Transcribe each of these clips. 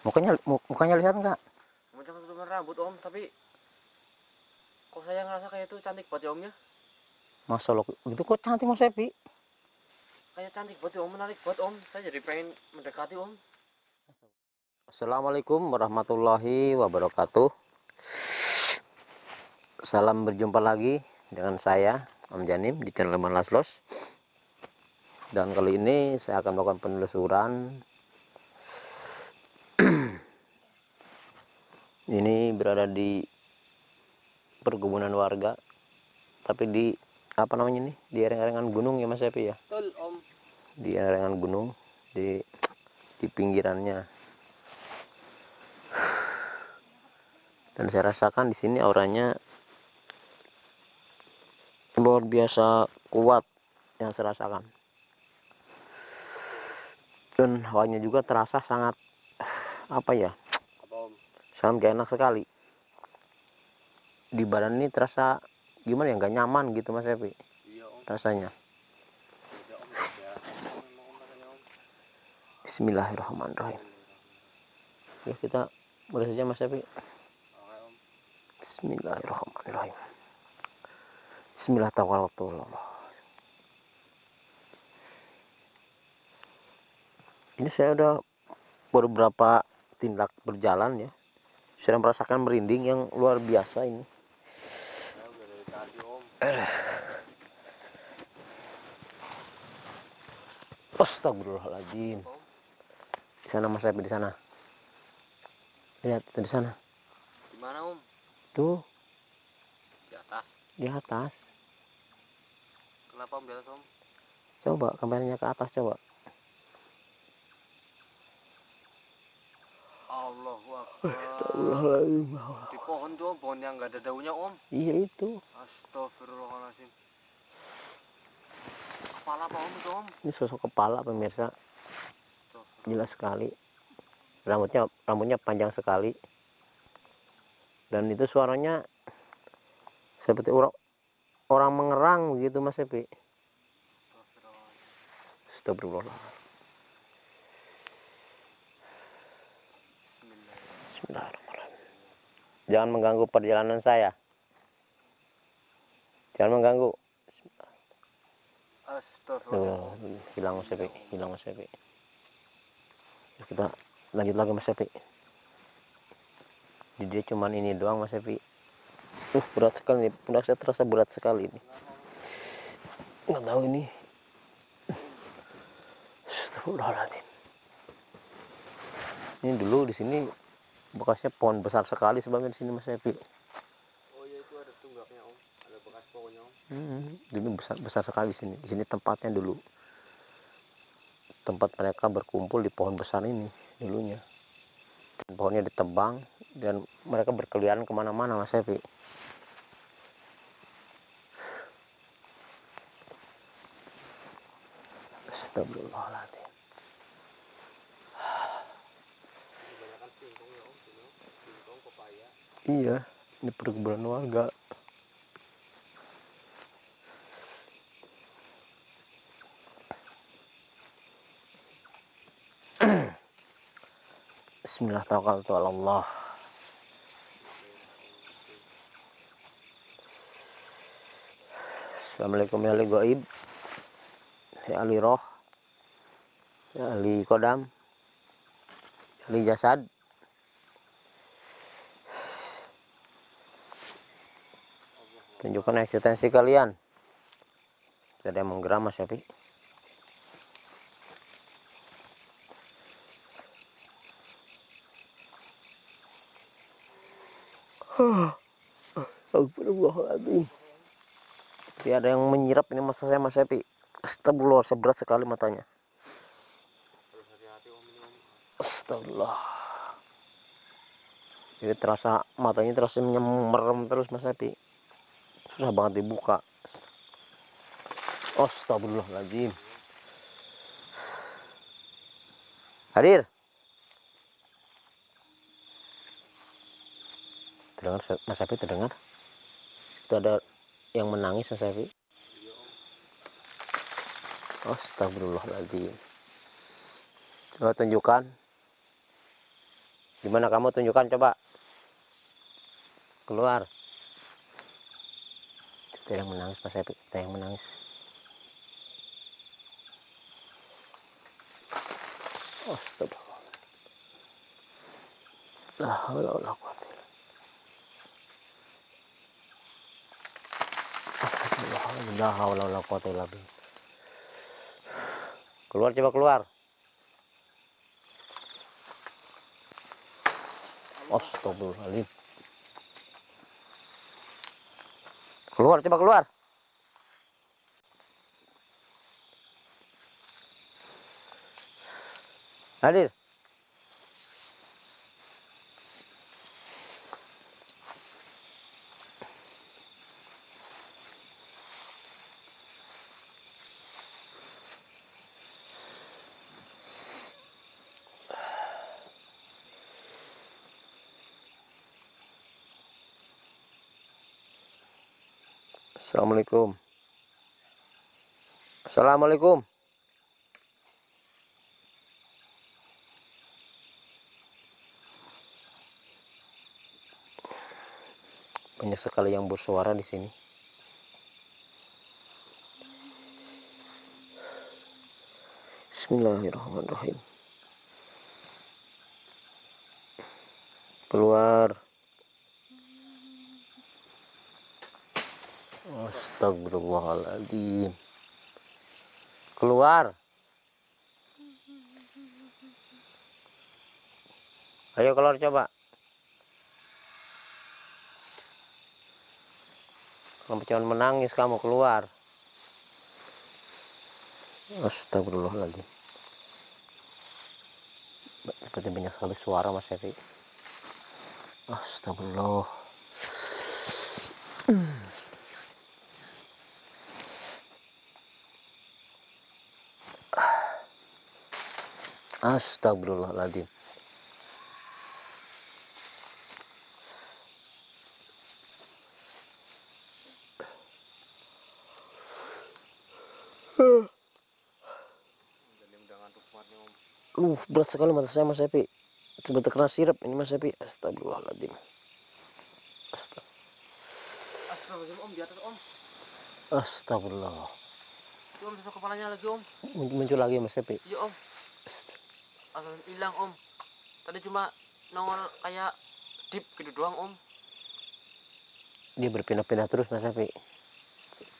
Mukanya mu- mukanya lihat nggak? Macam tutupan rambut om, tapi kok saya ngerasa kayak itu cantik buat ya omnya? Masa lo gitu kok cantik Mas Epi? Kayak cantik buat ya om, menarik buat om. Saya jadi pengen mendekati om. Assalamualaikum warahmatullahi wabarakatuh. Salam berjumpa lagi dengan saya Om Janim di channel Leman Laslos. Dan kali ini saya akan melakukan penelusuran. Ini berada di perkebunan warga, tapi di apa namanya ini? Di lereng-lerengan gunung ya Mas Epi ya, Betul om. di lereng gunung di di pinggirannya. Dan saya rasakan di sini auranya luar biasa kuat yang saya rasakan. Dan hawanya juga terasa sangat apa ya sangat gak enak sekali di badan ini terasa gimana ya nggak nyaman gitu mas Epi Iya rasanya. Bismillahirrahmanirrahim ya kita mulai saja mas Epi. Bismillahirrahmanirrahim. Bismillah tawakkaltullah. Ini saya udah beberapa tindak berjalan ya. Saya merasakan merinding yang luar biasa ini. Saya. Astagfirullahaladzim. Di sana Mas Epi di sana. Lihat itu di sana. Di mana om? Tuh Di atas. di atas. Kenapa om di atas om? Coba kameranya ke atas coba. Akbar. Astagfirullahaladzim. Di pohon tuh om, pohon yang nggak ada daunnya om. Iya itu. Astagfirullahaladzim. Kepala apa om itu om? Ini sosok kepala pemirsa. Astagfirullah. jelas sekali rambutnya rambutnya panjang sekali dan itu suaranya seperti orang orang mengerang begitu mas Epi Astagfirullahaladzim. Astagfirullah Bismillahirrahmanirrahim. Bismillahirrahmanirrahim. Jangan mengganggu perjalanan saya. Jangan mengganggu. Astagfirullah. Tuh, hilang mas Epi hilang mas Epi Ya, kita lanjut lagi mas Epi Jadi cuman ini doang mas Epi uh berat sekali nih. Pundak saya terasa berat sekali ini nggak tahu ini. Astagfirullahaladzim ini dulu di sini bekasnya pohon besar sekali sebabnya di sini mas Epi Oh iya itu ada tunggaknya om. Ada bekas pohonnya om. Hmm, dulu besar besar sekali sini. Di sini tempatnya dulu. Tempat mereka berkumpul di pohon besar ini dulunya. Dan pohonnya ditebang dan mereka berkeliaran ke mana-mana mas Evi. Astagfirullahaladzim. Kebanyakan singkong ya om. Sini om. Singkong, pepaya. Iya, ini perkebunan warga. Bismillah tawakkaltu ala Allah. Assalamualaikum ya ahli gaib. Ya ahli roh. Ya ahli kodam. Ya ahli jasad. Tunjukkan eksistensi kalian. Tidak ada yang menggeram Mas Yapi. Astagfirullahaladzim. Tidak ada yang menyirap ini masa saya Mas Yapi. Astagfirullah, seberat sekali matanya. Astagfirullah. Jadi terasa matanya terasa merem terus Mas Yapi. Susah banget dibuka. Astagfirullahaladzim. Hadir. Terdengar Mas Yapi terdengar? Itu ada yang menangis Mas om. Astagfirullahaladzim. Coba tunjukkan. Gimana kamu tunjukkan coba. Keluar. Kita yang menangis Mas Epi, kita yang menangis. Astagfirullah. La haula. La haula wala quwata illa billah. Keluar coba keluar. Astagfirullahaladzim. Keluar coba keluar. Hadir. Assalamualaikum. Assalamualaikum. Banyak sekali yang bersuara di sini. Bismillahirrahmanirrahim. Keluar. Astagfirullahaladzim. Keluar. Ayo keluar coba. Kamu cuma menangis kamu keluar. Astagfirullahaladzim. Seperti banyak sekali suara Mas Evi. Astagfirullah. Astagfirullahaladzim. Uh, berat sekali mata saya Mas Epi. Seperti kena sirap ini Mas Epi. Astagfirullahaladzim. Astag- Astagfirullahaladzim om di atas om. Astagfirullah. Om kepalanya lagi om. Mun- Muncul lagi Mas Epi. Iya om. Asal hilang om. Tadi cuma nongol kayak deep gitu doang om. Dia berpindah-pindah terus Mas Epi.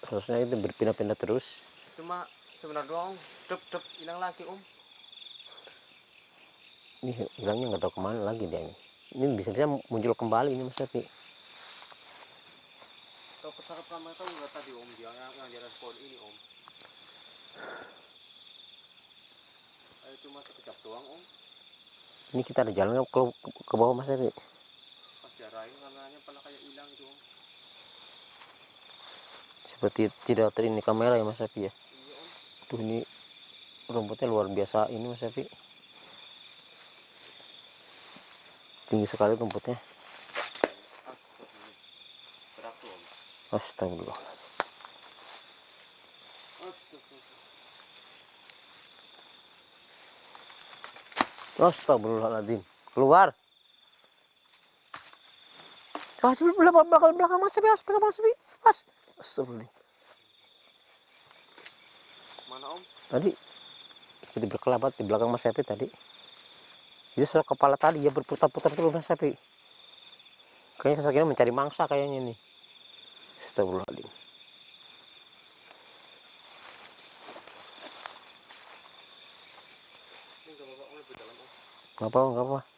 Seharusnya itu berpindah-pindah terus. Cuma sebentar doang om. Dep dep hilang lagi om. Ini hilangnya nggak tahu ke mana lagi dia ini. Ini bisa-bisa muncul kembali ini Mas Epi. Tahu ketangkap sama tahu nggak tadi om dia yang, yang di pohon ini om. Ayo cuma sekejap doang om. Ini kita ada jalan ke, ke, bawah Mas Epi. Pas diarahin kameranya pernah kayak hilang gitu om. Seperti tidak terini kamera ya Mas Epi ya. Iya om. Tuh ini rumputnya luar biasa ini Mas Epi. Tinggi sekali rumputnya. Astagfirullah. Astagfirullahaladzim. Keluar. Wah, belakang belakang belakang Mas Mas, belakang Mas. Astagfirullah. Mana om? Tadi seperti berkelabat di belakang Mas Epi tadi. Itu sosok kepala tadi ya berputar-putar terus Mas Epi. Kayaknya sosok ini mencari mangsa kayaknya nih. Astagfirullahaladzim. Nggak apa-apa om lebih dalam om. Nggak apa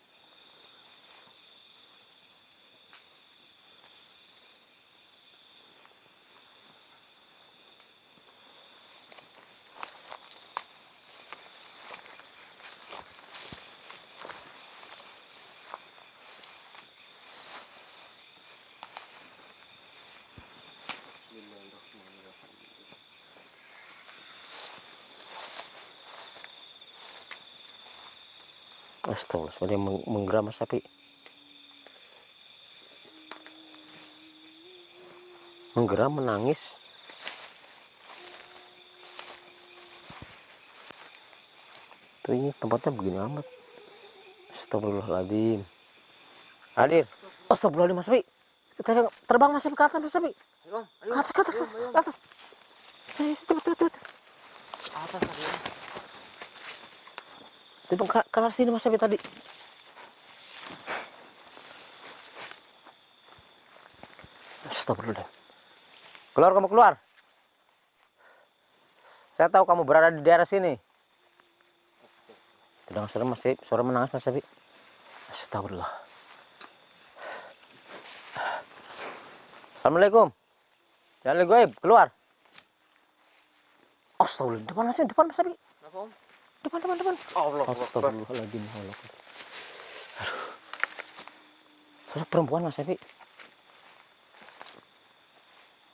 Astagfirullah. Meng- menggeram Mas Epi. Menggeram menangis. Tuh ini tempatnya begini amat. Astagfirullahaladzim. Hadir. Astagfirullahaladzim Mas Sapi. Kita terbang Mas Sapi ke atas Mas Sapi. Ayo om, ayo. Ke atas, ke atas, ke atas. Cepet, cepet, cepet. Atas tadi om. Terbang ke, ke arah sini Mas Sapi tadi. Astagfirullah. Keluar kamu keluar. Saya tahu kamu berada di daerah sini. Tidak suara Mas Sapi, suara menangis Mas Sapi. Astagfirullah. Assalamualaikum. Jangan goib, keluar. Astagfirullah, depan Mas Sapi, depan Mas Sapi. Kenapa om? Depan, depan, depan. Allah. Astagfirullahaladzim. Allah Akbar. Aduh. Sosok perempuan Mas Evi.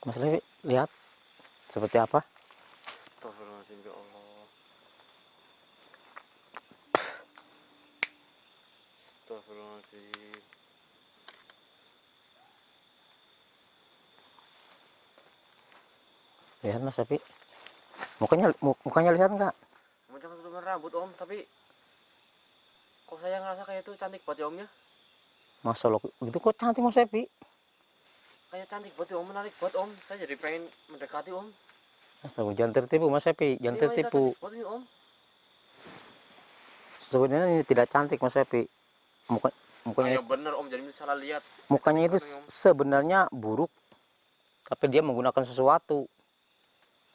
Mas Evi, lihat seperti apa? Astagfirullahaladzim ya Allah. Astagfirullahaladzim. Lihat Mas Evi. Mukanya mu- mukanya lihat nggak? Rambut om, tapi kok saya ngerasa kayak itu cantik banget ya omnya? Masya Allah, gitu kok cantik Mas Evi. Kayak cantik banget ya om, menarik banget om. Saya jadi pengen mendekati om. Astaga, jangan tertipu Mas Evi, jangan Ini tertipu. cantik banget ini om. Sebenarnya ini tidak cantik Mas Evi. Muka, mukanya Ayo bener om, jadi salah lihat. mukanya itu Om? sebenarnya buruk. Tapi dia menggunakan sesuatu.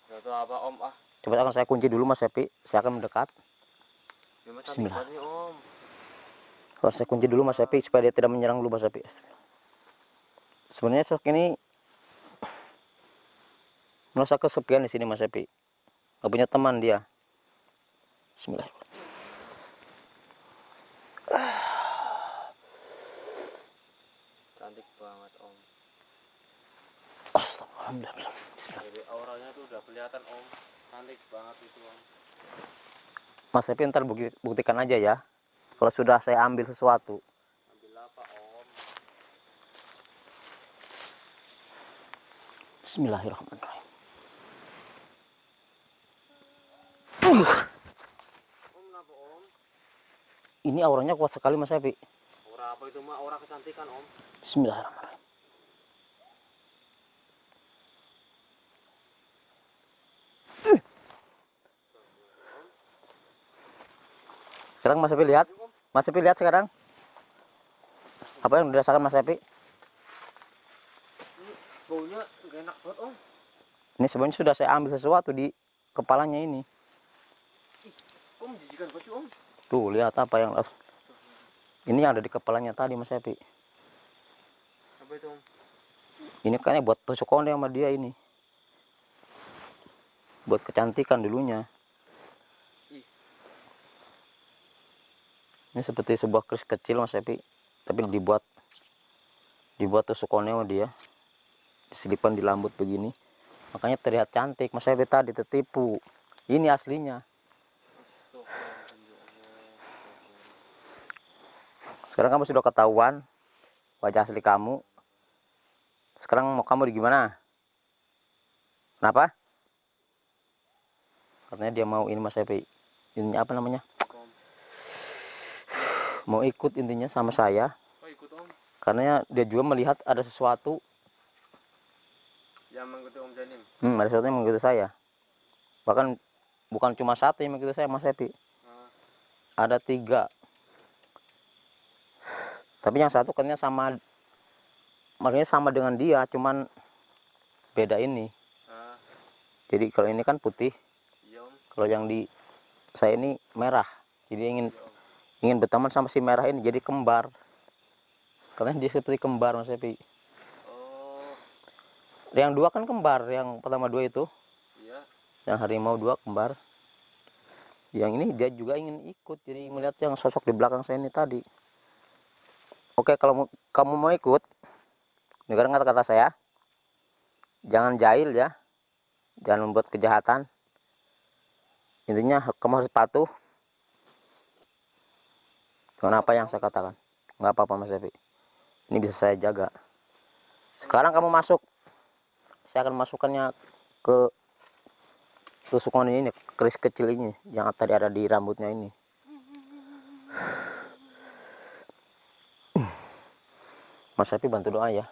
Tahu apa om ah. Coba akan saya kunci dulu Mas Evi. Saya akan mendekat. Bismillah. Harus saya kunci dulu Mas Epi supaya dia tidak menyerang dulu Mas Epi. Sebenarnya sosok ini merasa kesepian di sini Mas Epi. Gak punya teman dia. Bismillahirrahmanirrahim. Cantik banget om. Astagfirullah. Bismillah. Dari auranya tuh udah kelihatan om. Cantik banget itu om. Mas Epi ntar bukti- buktikan aja ya. Kalau sudah saya ambil sesuatu. Ambil apa om? Bismillahirrahmanirrahim. Om kenapa om? Ini auranya kuat sekali Mas Epi. Aura apa itu mah? Aura kecantikan om. Bismillahirrahmanirrahim. Sekarang Mas Epi lihat. Mas Epi lihat sekarang. Apa yang dirasakan Mas Epi? Baunya gak enak banget om. Ini sebenarnya sudah saya ambil sesuatu di kepalanya ini. Kok menjijikan banget om? Tuh, lihat apa yang ini yang ada di kepalanya tadi Mas Epi. Apa itu om? Ini kayaknya buat tusuk konde sama dia ini. Buat kecantikan dulunya. Ini seperti sebuah keris kecil Mas Epi, tapi dibuat dibuat tusuk konde sama dia. Diselipan di lambut begini. Makanya terlihat cantik. Mas Epi tadi tertipu. Ini aslinya. Ya. Sekarang kamu sudah ketahuan wajah asli kamu. Sekarang mau kamu di gimana? Kenapa? Katanya dia mau ini Mas Epi. Ini apa namanya? Mau ikut intinya sama saya. Kok ikut om? Karena dia juga melihat ada sesuatu. Yang mengikuti om Janim. Hmm, ada sesuatu yang mengikuti saya. Bahkan bukan cuma satu yang mengikuti saya Mas Epi. Nah, Ada tiga. Tapi yang satu katanya sama maksudnya sama dengan dia, cuman beda ini. nah, Jadi kalau ini kan putih, iya kalau yang di saya ini merah. Jadi ingin Iya om. Ingin berteman sama si merah ini jadi kembar. Karena dia seperti kembar Mas Epi. Oh, Yang dua kan kembar, yang pertama dua itu, iya. yang harimau dua kembar. Yang ini dia juga ingin ikut, jadi melihat yang sosok di belakang saya ini tadi. Oke, kalau kamu mau ikut, dengar kata-kata saya, jangan jahil ya, jangan membuat kejahatan. Intinya kamu harus patuh dengan apa yang saya katakan. Nggak apa-apa Mas Evi. Ini bisa saya jaga. Sekarang kamu masuk. Saya akan masukkannya ke tusukan ini, keris kecil ini yang tadi ada di rambutnya ini. Mas Sapi bantu doa ya.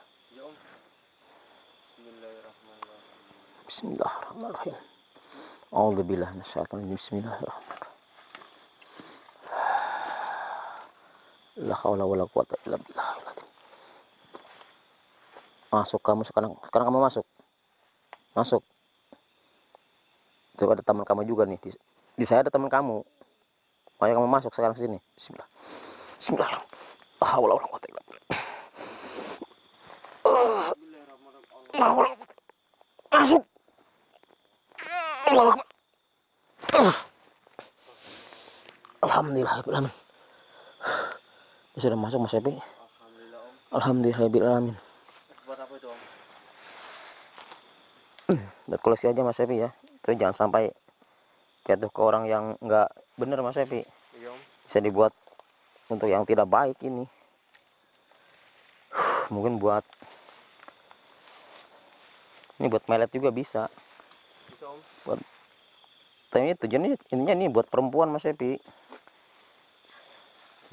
Bismillahirrahmanirrahim. Bismillahirrahmanirrahim. Minasyaitonir Bismillahirrahmanirrahim. La haula wala quwata illa billah. Masuk kamu sekarang. Sekarang kamu masuk. Masuk. Itu ada teman kamu juga nih. Di, di saya ada teman kamu. Ayo kamu masuk sekarang sini. Bismillah. Bismillah. La haula wala quwata illa billah. Masuk. Akbar. Alhamdulillah. Dia sudah masuk Mas Epi. Alhamdulillah om. Alhamdulillah alamin. Buat apa itu om? Buat koleksi aja Mas Epi ya. Itu jangan sampai jatuh ke orang yang nggak bener Mas Epi. Iya. Bisa dibuat untuk yang tidak baik ini. Mungkin buat ini buat melet juga bisa. Bisa om. Tapi tujuannya ininya nih buat perempuan Mas Epi.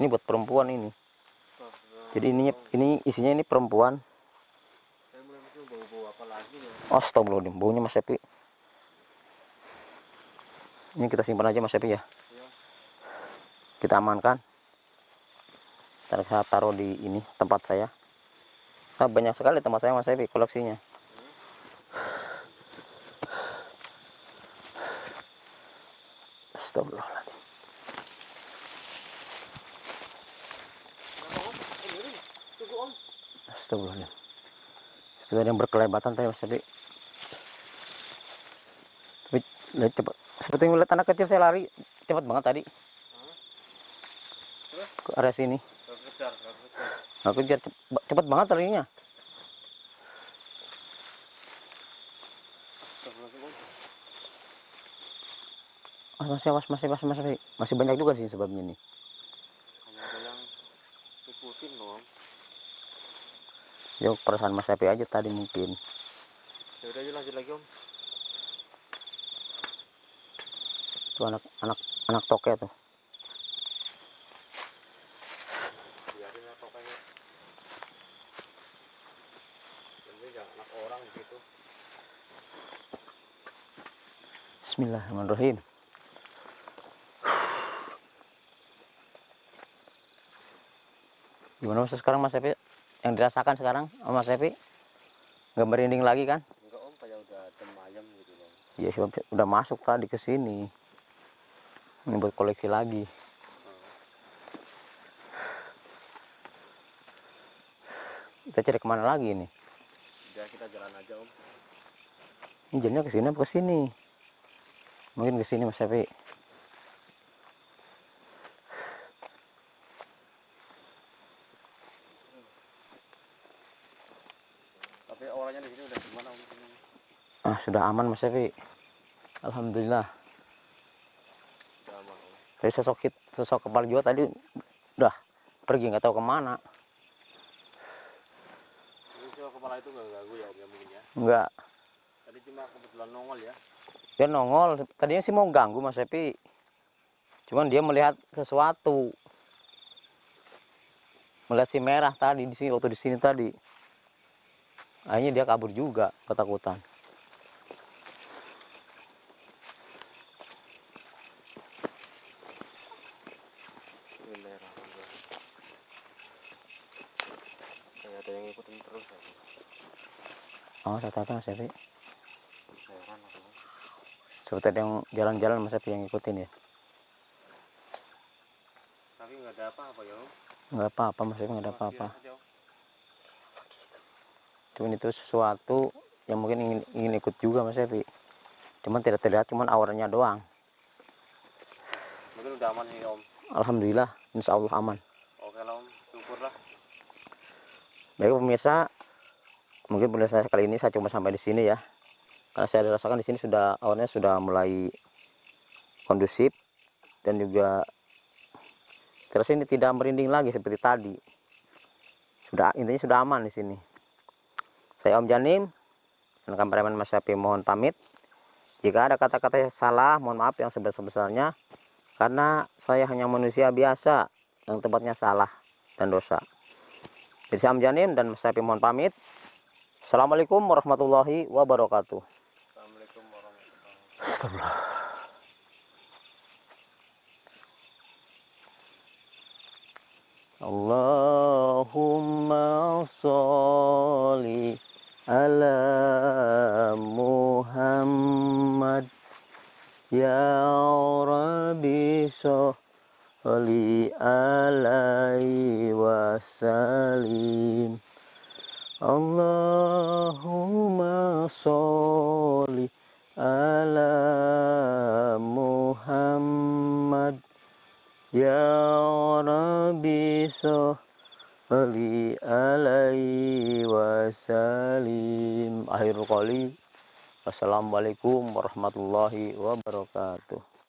Ini buat perempuan ini. Jadi ininya ini isinya ini perempuan. Astagfirullahaladzim, baunya Mas Epi. Ini kita simpan aja Mas Epi ya. Iya. Kita amankan. Ntar saya taruh di ini tempat saya. Nah, banyak sekali tempat saya Mas Epi koleksinya. Astagfirullahaladzim. Kenapa om? Eh ini. Tunggu om. Astagfirullahaladzim. Ada yang berkelebatan tadi Mas. Tapi lihat cepat. Seperti ngeliat anak kecil saya lari cepat banget tadi. Ke area sini. Kejar, gak kejar. Aku cepat, cepat banget larinya. Masih awas, masih, masih, masih, masih banyak juga sih sebabnya nih. Hanya ada yang ikutin loh om. Ya perasaan Mas Epi aja tadi mungkin. Ya udah aja lanjut lagi om. Tuh anak anak anak toke tuh. Orang gitu. Bismillahirrahmanirrahim. Gimana Mas sekarang Mas Epi? Yang dirasakan sekarang sama Mas Epi? Nggak merinding lagi kan? Enggak om, kayak udah adem ayam gitu loh. Ya sebab udah masuk tadi ke sini. Ini buat koleksi lagi. Kita cari ke mana lagi ini? Udah kita jalan aja om. Ini jalannya ke sini apa ke sini? Mungkin ke sini Mas Epi. Di sini udah gimana Ah, sudah aman Mas Epi. Alhamdulillah. Dari sosok kit- sosok kepala jiwa tadi udah pergi nggak tahu ke mana. Cuma kepala itu nggak ganggu ya ya mungkin ya. Nggak. Tadi cuma kebetulan nongol ya. Dia nongol. Tadinya sih mau ganggu Mas Epi. Cuman dia melihat sesuatu. Melihat si merah tadi di sini waktu di sini tadi. Akhirnya dia kabur juga ketakutan. Ada yang ngikutin terus ya. Oh, rata-rata Mas Epi. Seperti ada yang jalan-jalan Mas Epi yang ngikutin ya. Tapi nggak ada apa-apa ya. Nggak apa-apa Mas Epi, nggak ada apa-apa. Cuman itu sesuatu yang mungkin ingin, ingin ikut juga Mas Epi. Cuman tidak terlihat, cuman auranya doang. Mungkin udah aman nih om. Alhamdulillah, insya Allah aman. Oke lah om, syukurlah. Baik pemirsa, mungkin pemirsa kali ini saya cuma sampai di sini ya. Karena saya rasakan di sini sudah awalnya sudah mulai kondusif dan juga terasa ini tidak merinding lagi seperti tadi. Sudah intinya sudah aman di sini. Saya Om Janim dan kameramen Mas Syafi mohon pamit. Jika ada kata-kata yang salah, mohon maaf yang sebesar-besarnya karena saya hanya manusia biasa yang tempatnya salah dan dosa. Jadi saya Am Janim dan Mas Sapi mohon pamit. Assalamualaikum warahmatullahi wabarakatuh. Assalamualaikum warahmatullahi wabarakatuh. Allahumma sholli ala Muhammad ya Rabbi sholli alaihi wasallim. Allahumma sholli ala Muhammad Ya Rabbi salli alaihi wasallim. Akhirul qali Wassalamualaikum warahmatullahi wabarakatuh